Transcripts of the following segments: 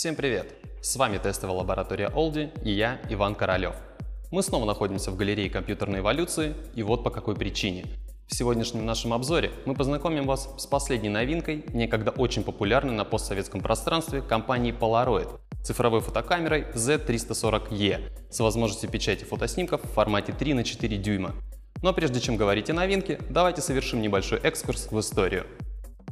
Всем привет! С вами тестовая лаборатория Олди и я, Иван Королёв. Мы снова находимся в галерее компьютерной эволюции, и вот по какой причине. В сегодняшнем нашем обзоре мы познакомим вас с последней новинкой, некогда очень популярной на постсоветском пространстве компании Polaroid, цифровой фотокамерой Z340E с возможностью печати фотоснимков в формате 3 на 4 дюйма. Но прежде чем говорить о новинке, давайте совершим небольшой экскурс в историю.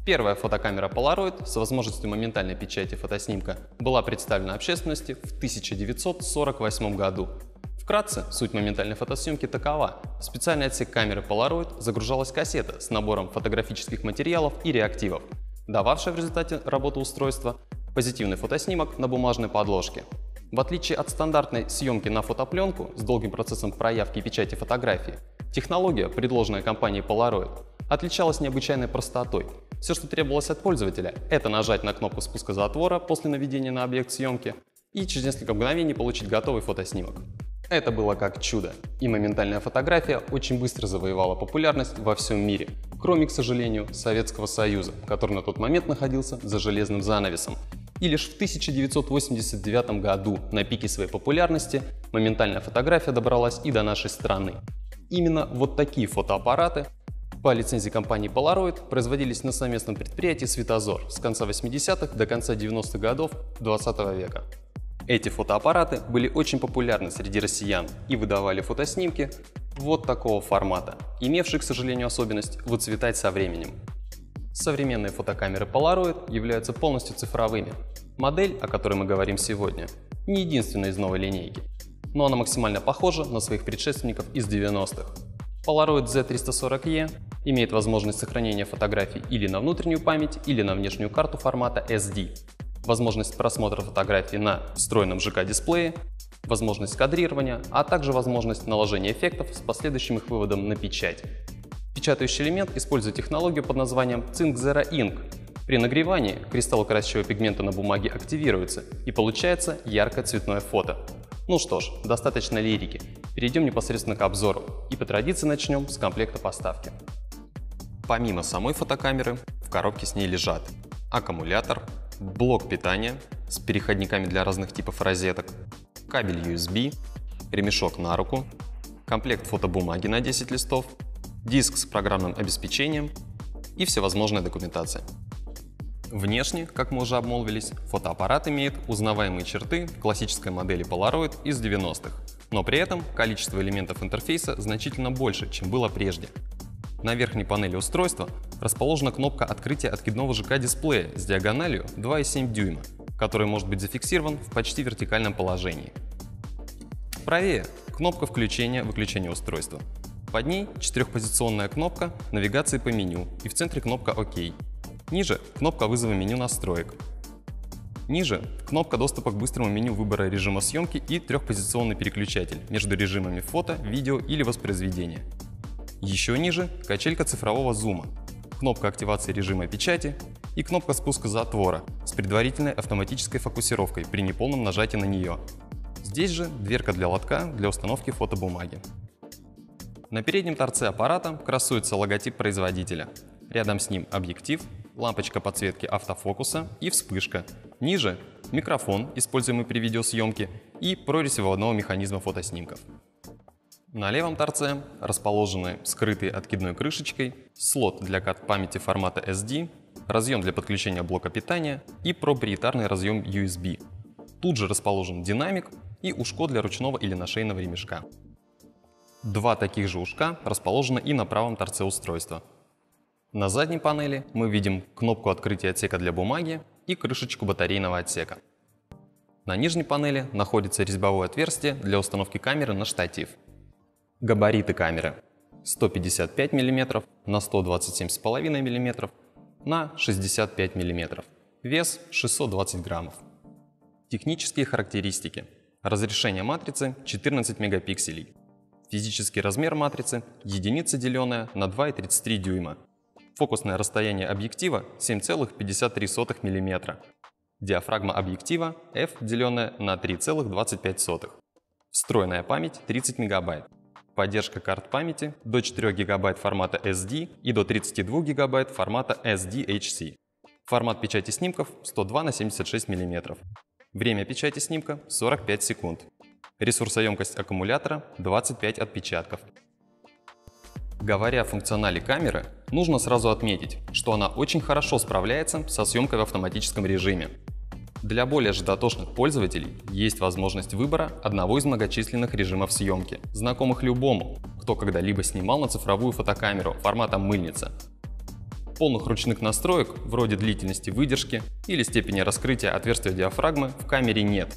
Первая фотокамера Polaroid с возможностью моментальной печати фотоснимка была представлена общественности в 1948 году. Вкратце, суть моментальной фотосъемки такова. В специальный отсек камеры Polaroid загружалась кассета с набором фотографических материалов и реактивов, дававшая в результате работы устройства позитивный фотоснимок на бумажной подложке. В отличие от стандартной съемки на фотопленку с долгим процессом проявки и печати фотографии, технология, предложенная компанией Polaroid, отличалась необычайной простотой. Все, что требовалось от пользователя, это нажать на кнопку спуска затвора после наведения на объект съемки и через несколько мгновений получить готовый фотоснимок. Это было как чудо, и моментальная фотография очень быстро завоевала популярность во всем мире, кроме, к сожалению, Советского Союза, который на тот момент находился за железным занавесом. И лишь в 1989 году на пике своей популярности моментальная фотография добралась и до нашей страны. Именно вот такие фотоаппараты по лицензии компании Polaroid производились на совместном предприятии «Светозор» с конца 80-х до конца 90-х годов 20 века. Эти фотоаппараты были очень популярны среди россиян и выдавали фотоснимки вот такого формата, имевшие, к сожалению, особенность выцветать со временем. Современные фотокамеры Polaroid являются полностью цифровыми. Модель, о которой мы говорим сегодня, не единственная из новой линейки, но она максимально похожа на своих предшественников из 90-х. Polaroid Z340E имеет возможность сохранения фотографий или на внутреннюю память, или на внешнюю карту формата SD, возможность просмотра фотографий на встроенном ЖК-дисплее, возможность кадрирования, а также возможность наложения эффектов с последующим их выводом на печать. Печатающий элемент использует технологию под названием Zinc Zero Ink. При нагревании кристалл красящего пигмента на бумаге активируется и получается яркое цветное фото. Ну что ж, достаточно лирики. Перейдем непосредственно к обзору и по традиции начнем с комплекта поставки. Помимо самой фотокамеры, в коробке с ней лежат аккумулятор, блок питания с переходниками для разных типов розеток, кабель USB, ремешок на руку, комплект фотобумаги на 10 листов, диск с программным обеспечением и всевозможная документация. Внешне, как мы уже обмолвились, фотоаппарат имеет узнаваемые черты классической модели Polaroid из 90-х, но при этом количество элементов интерфейса значительно больше, чем было прежде. На верхней панели устройства расположена кнопка открытия откидного ЖК-дисплея с диагональю 2,7 дюйма, который может быть зафиксирован в почти вертикальном положении. Правее – кнопка включения-выключения устройства. Под ней четырехпозиционная кнопка навигации по меню и в центре кнопка ОК. Ниже – кнопка вызова меню настроек. Ниже – кнопка доступа к быстрому меню выбора режима съемки и трехпозиционный переключатель между режимами фото, видео или воспроизведения. Еще ниже – качелька цифрового зума, кнопка активации режима печати и кнопка спуска затвора с предварительной автоматической фокусировкой при неполном нажатии на нее. Здесь же дверка для лотка для установки фотобумаги. На переднем торце аппарата красуется логотип производителя. Рядом с ним объектив, лампочка подсветки автофокуса и вспышка. Ниже – микрофон, используемый при видеосъемке, и прорезь выводного механизма фотоснимков. На левом торце расположены скрытый откидной крышечкой слот для карт памяти формата SD, разъем для подключения блока питания и проприетарный разъем USB. Тут же расположен динамик и ушко для ручного или нашейного ремешка. Два таких же ушка расположены и на правом торце устройства. На задней панели мы видим кнопку открытия отсека для бумаги и крышечку батарейного отсека. На нижней панели находится резьбовое отверстие для установки камеры на штатив – Габариты камеры 155 мм на 127,5 мм на 65 мм. Вес 620 граммов. Технические характеристики. Разрешение матрицы 14 мегапикселей. Физический размер матрицы – единица, деленная на 2,33 дюйма. Фокусное расстояние объектива 7,53 мм. Диафрагма объектива f, деленная на 3,25. Встроенная память 30 мегабайт поддержка карт памяти до 4 ГБ формата SD и до 32 ГБ формата SDHC. Формат печати снимков 102 на 76 мм. Время печати снимка 45 секунд. Ресурсоемкость аккумулятора 25 отпечатков. Говоря о функционале камеры, нужно сразу отметить, что она очень хорошо справляется со съемкой в автоматическом режиме. Для более же пользователей есть возможность выбора одного из многочисленных режимов съемки, знакомых любому, кто когда-либо снимал на цифровую фотокамеру формата мыльница. Полных ручных настроек, вроде длительности выдержки или степени раскрытия отверстия диафрагмы, в камере нет.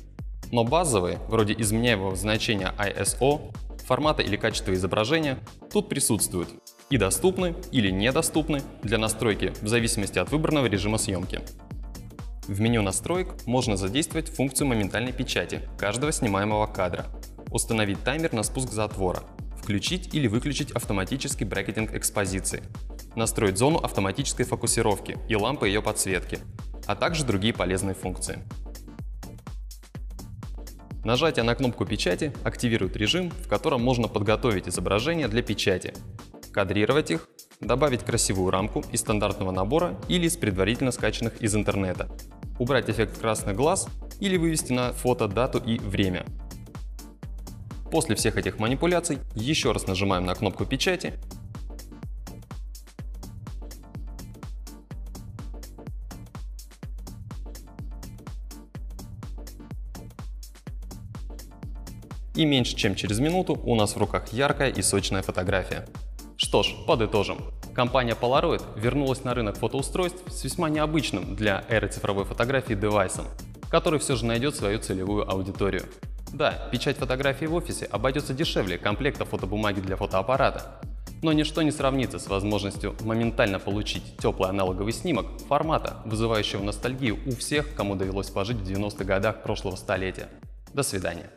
Но базовые, вроде изменяемого значения ISO, формата или качества изображения, тут присутствуют и доступны или недоступны для настройки в зависимости от выбранного режима съемки. В меню настроек можно задействовать функцию моментальной печати каждого снимаемого кадра, установить таймер на спуск затвора, включить или выключить автоматический брекетинг экспозиции, настроить зону автоматической фокусировки и лампы ее подсветки, а также другие полезные функции. Нажатие на кнопку печати активирует режим, в котором можно подготовить изображения для печати, кадрировать их, добавить красивую рамку из стандартного набора или из предварительно скачанных из интернета, убрать эффект красных глаз или вывести на фото дату и время. После всех этих манипуляций еще раз нажимаем на кнопку печати и меньше чем через минуту у нас в руках яркая и сочная фотография. Что ж, подытожим. Компания Polaroid вернулась на рынок фотоустройств с весьма необычным для эры цифровой фотографии девайсом, который все же найдет свою целевую аудиторию. Да, печать фотографии в офисе обойдется дешевле комплекта фотобумаги для фотоаппарата, но ничто не сравнится с возможностью моментально получить теплый аналоговый снимок формата, вызывающего ностальгию у всех, кому довелось пожить в 90-х годах прошлого столетия. До свидания.